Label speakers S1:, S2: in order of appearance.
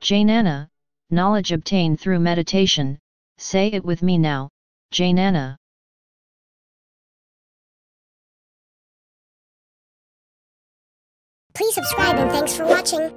S1: Jnana, knowledge obtained through meditation, say it with me now, Jnana.
S2: Please subscribe and thanks for watching.